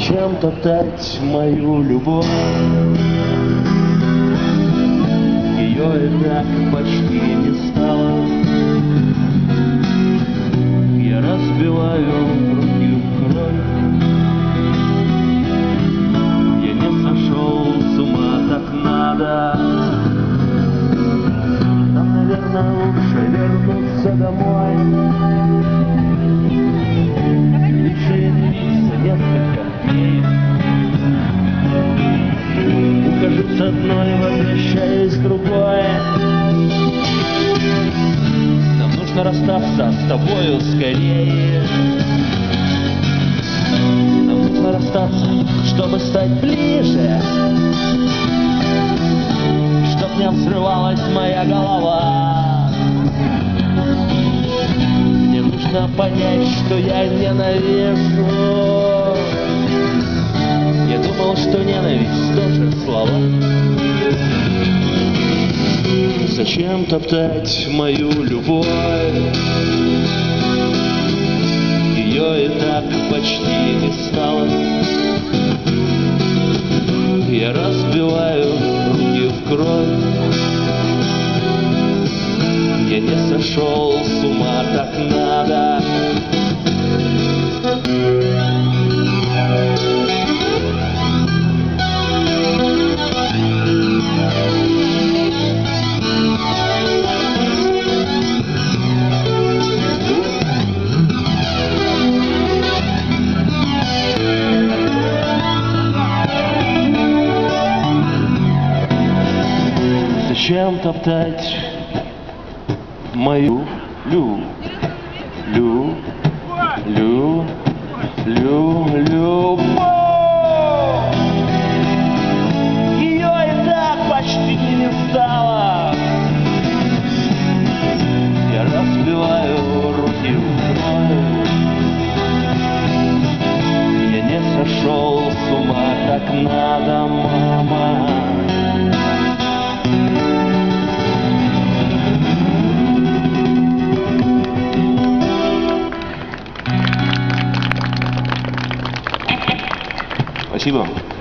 Зачем топтать мою любовь? Ее и так почти не стало. Я разбиваю руки в кровь. Я не сошел с ума, так надо. Нам, наверное, лучше вернуться домой. Нужно расстаться с тобою скорее. Нам нужно расстаться, чтобы стать ближе. Чтоб не взрывалась моя голова. Мне нужно понять, что я ненавижу. Я думал, что Зачем топтать мою любовь? Ее и так почти не стало. Я разбиваю руки в кровь. Я не сошел с ума, так надо. Зачем топтать мою лю, лю, лю, лю, любовь? Спасибо.